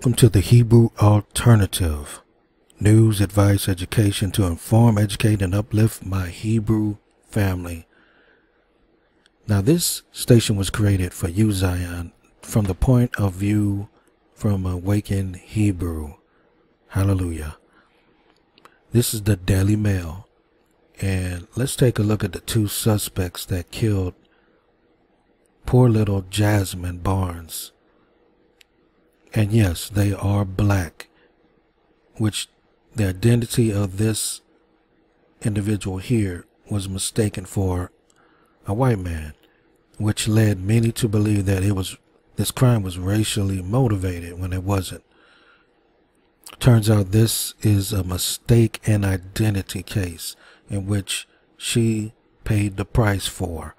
Welcome to the Hebrew Alternative. News, advice, education to inform, educate, and uplift my Hebrew family. Now, this station was created for you, Zion, from the point of view from Awakened Hebrew. Hallelujah. This is the Daily Mail. And let's take a look at the two suspects that killed poor little Jazmine Barnes. And yes, they are black, which the identity of this individual here was mistaken for a white man, which led many to believe that it was this crime was racially motivated when it wasn't. Turns out this is a mistake and identity case in which she paid the price for.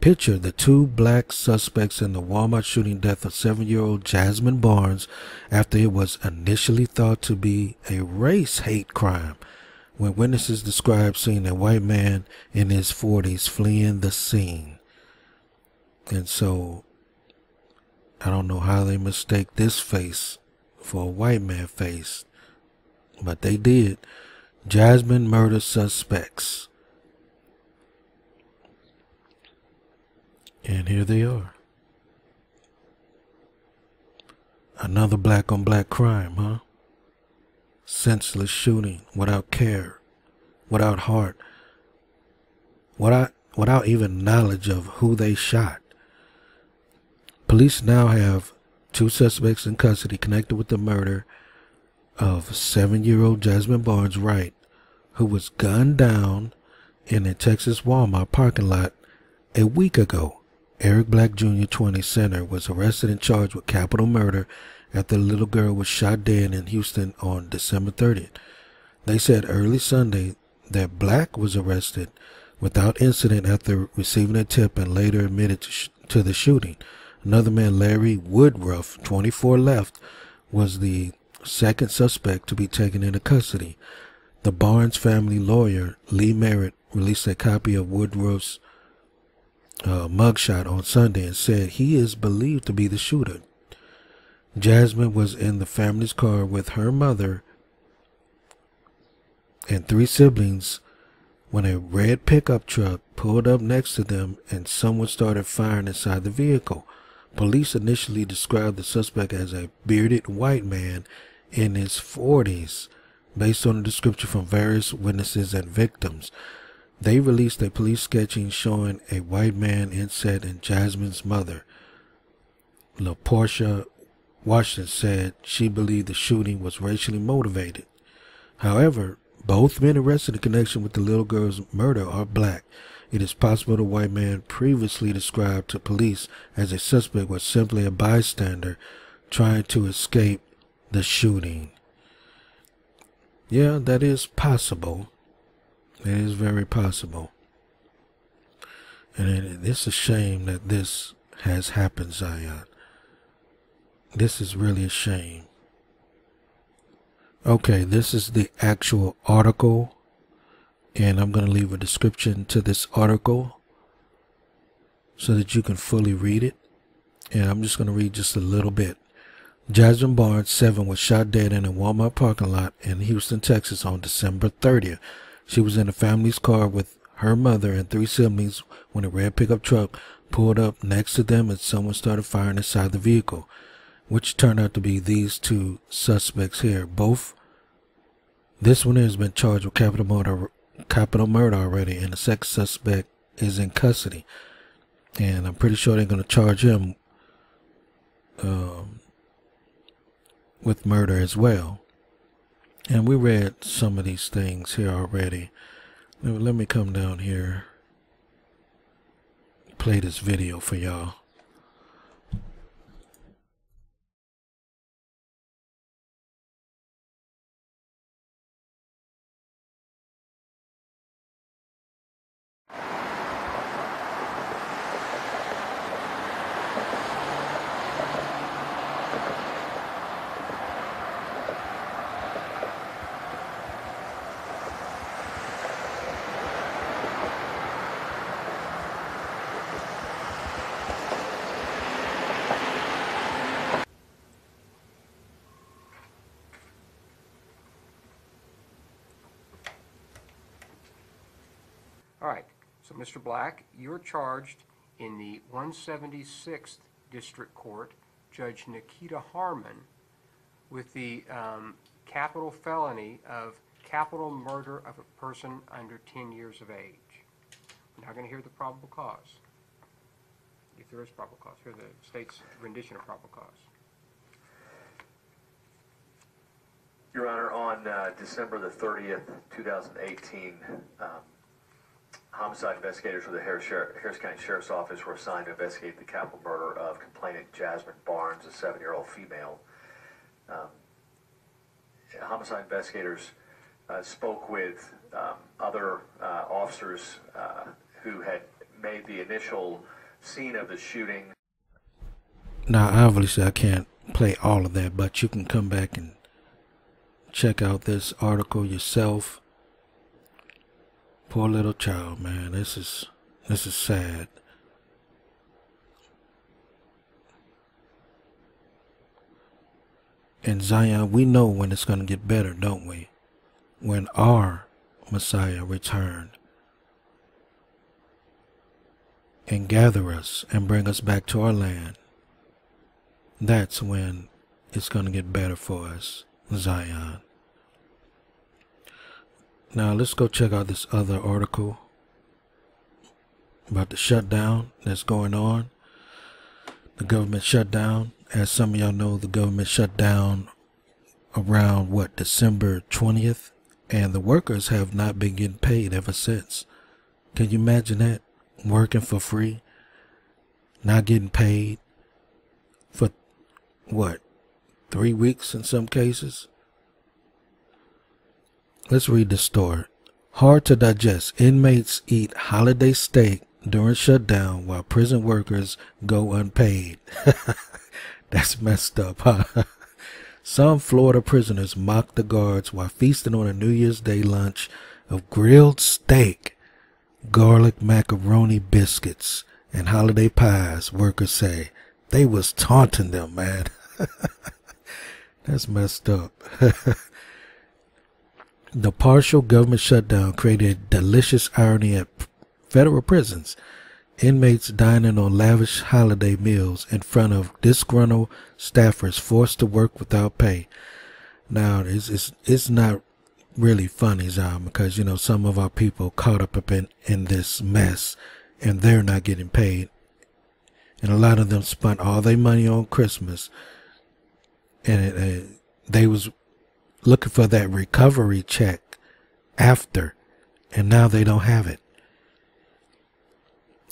Picture the two black suspects in the Walmart shooting death of seven-year-old Jazmine Barnes after it was initially thought to be a race hate crime when witnesses described seeing a white man in his 40s fleeing the scene. And so, I don't know how they mistake this face for a white man face, but they did. Jazmine murder suspects. And here they are. Another black on black crime, huh? Senseless shooting without care, without heart, without, without even knowledge of who they shot. Police now have two suspects in custody connected with the murder of seven year old Jazmine Barnes Wright, who was gunned down in a Texas Walmart parking lot a week ago. Eric Black Jr., 20 Center, was arrested and charged with capital murder after the little girl was shot dead in Houston on December 30th. They said early Sunday that Black was arrested without incident after receiving a tip and later admitted to, sh- to the shooting. Another man, Larry Woodruffe, 24 left, was the second suspect to be taken into custody. The Barnes family lawyer, Lee Merritt, released a copy of Woodruffe's uh, mugshot on Sunday and said he is believed to be the shooter. Jazmine was in the family's car with her mother and three siblings when a red pickup truck pulled up next to them and someone started firing inside the vehicle. Police initially described the suspect as a bearded white man in his 40s, based on a description from various witnesses and victims. They released a police sketching showing a white man inset in Jazmine's mother. LaPorsha Washington said she believed the shooting was racially motivated. However, both men arrested in connection with the little girl's murder are black. It is possible the white man previously described to police as a suspect was simply a bystander trying to escape the shooting. Yeah, that is possible. It is very possible. And it, it's a shame that this has happened, Zion. This is really a shame. Okay, this is the actual article, and I'm going to leave a description to this article so that you can fully read it. And I'm just going to read just a little bit. Jazmine Barnes, 7, was shot dead in a Walmart parking lot in Houston, Texas on December 30th. She was in the family's car with her mother and three siblings when a red pickup truck pulled up next to them and someone started firing inside the vehicle, which turned out to be these two suspects here. Both, this one has been charged with capital murder, capital murder already, and the second suspect is in custody. And I'm pretty sure they're going to charge him um, with murder as well. And we read some of these things here already. Let me come down here, play this video for y'all. All right, so Mr. Black, you're charged in the 176th District Court, Judge Nikita Harmon, with the um, capital felony of capital murder of a person under 10 years of age. We're now going to hear the probable cause. If there is probable cause, hear the state's rendition of probable cause. Your Honor, on uh, December the 30th, 2018, um, homicide investigators with the Harris, Sher- Harris County Sheriff's Office were assigned to investigate the capital murder of complainant Jazmine Barnes, a seven-year-old female. Um, homicide investigators uh, spoke with um, other uh, officers uh, who had made the initial scene of the shooting Now, obviously, I can't play all of that, but you can come back and check out this article yourself. Poor little child, man. This is this is sad. And Zion, we know when it's going to get better, don't we? When our Messiah returned and gather us and bring us back to our land. That's when it's going to get better for us, Zion. Now let's go check out this other article about the shutdown that's going on. The government shutdown. As some of y'all know, the government shut down around what December 20th, and the workers have not been getting paid ever since. Can you imagine that? Working for free, not getting paid for what? Three weeks in some cases? Let's read the story. Hard to digest. Inmates eat holiday steak during shutdown while prison workers go unpaid. That's messed up, huh? Some Florida prisoners mock the guards while feasting on a New Year's Day lunch of grilled steak, garlic macaroni biscuits, and holiday pies, workers say. They was taunting them, man. That's messed up. The partial government shutdown created delicious irony at federal prisons. Inmates dining on lavish holiday meals in front of disgruntled staffers forced to work without pay. Now, it's, it's, it's not really funny, Zion, because, you know, some of our people caught up in, in this mess and they're not getting paid. And a lot of them spent all their money on Christmas and it, uh, they was looking for that recovery check after and now they don't have it.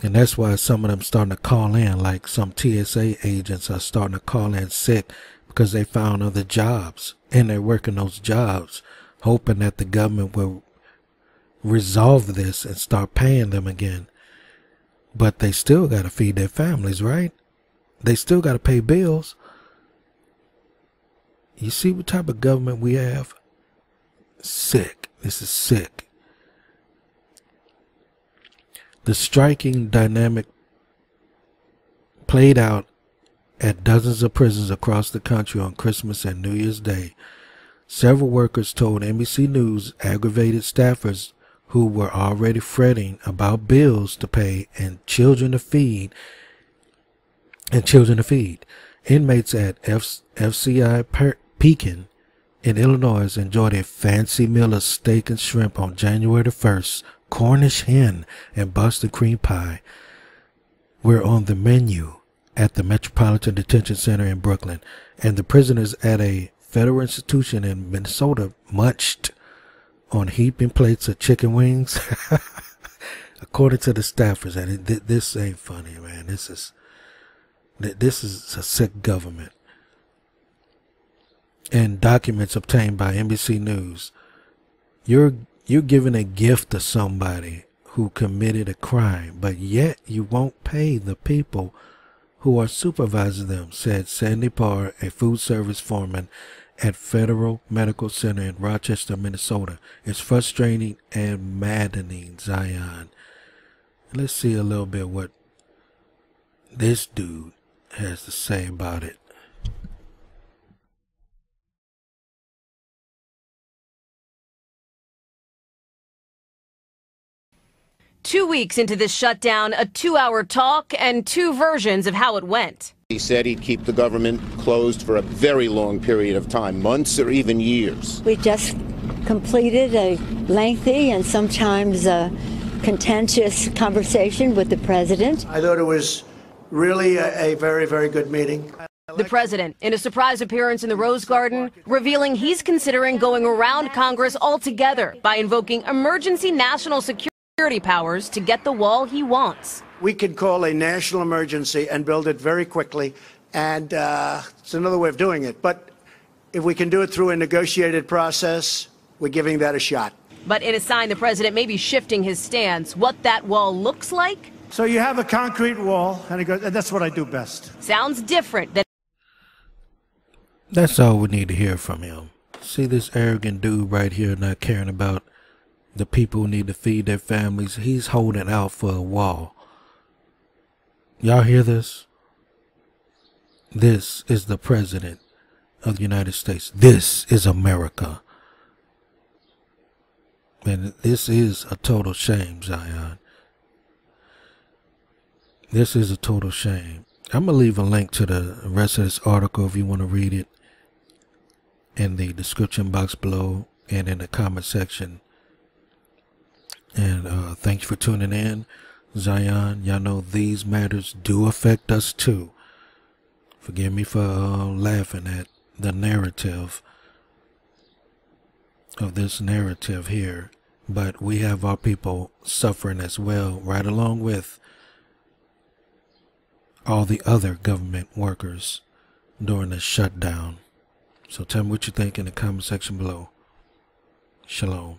And that's why some of them starting to call in, like some TSA agents are starting to call in sick because they found other jobs and they're working those jobs, hoping that the government will resolve this and start paying them again. But they still got to feed their families, right? They still got to pay bills. You see what type of government we have? Sick. This is sick. The striking dynamic played out at dozens of prisons across the country on Christmas and New Year's Day. Several workers told NBC News aggravated staffers who were already fretting about bills to pay and children to feed and children to feed. Inmates at F- FCI per- Pekin in Illinois enjoyed a fancy meal of steak and shrimp on January the 1st Cornish hen, and Boston cream pie were on the menu at the Metropolitan Detention Center in Brooklyn, and the prisoners at a federal institution in Minnesota munched on heaping plates of chicken wings. According to the staffers, and this ain't funny, man. This is this is a sick government. And documents obtained by NBC News, you're you're giving a gift to somebody who committed a crime, but yet you won't pay the people who are supervising them, said Sandy Parr, a food service foreman at Federal Medical Center in Rochester, Minnesota. It's frustrating and maddening, Zion. Let's see a little bit what this dude has to say about it. Two weeks into this shutdown, a two hour talk and two versions of how it went. He said he'd keep the government closed for a very long period of time, months or even years. We just completed a lengthy and sometimes uh, contentious conversation with the president. I thought it was really a, a very, very good meeting. The president, in a surprise appearance in the Rose Garden, revealing he's considering going around Congress altogether by invoking emergency national security powers to get the wall he wants. We could call a national emergency and build it very quickly, and uh, it's another way of doing it. But if we can do it through a negotiated process, we're giving that a shot. But in a sign the president may be shifting his stance, what that wall looks like So you have a concrete wall, and, it goes, and that's what I do best. sounds different than That's all we need to hear from him. See this arrogant dude right here not caring about the people need to feed their families. He's holding out for a wall. Y'all hear this? This is the president of the United States. This is America. And this is a total shame, Zion. This is a total shame. I'm going to leave a link to the rest of this article if you want to read it in the description box below and in the comment section. And uh, thank you for tuning in. Zion, y'all know these matters do affect us too. Forgive me for uh, laughing at the narrative of this narrative here, but we have our people suffering as well, right along with all the other government workers during the shutdown. So tell me what you think in the comment section below. Shalom.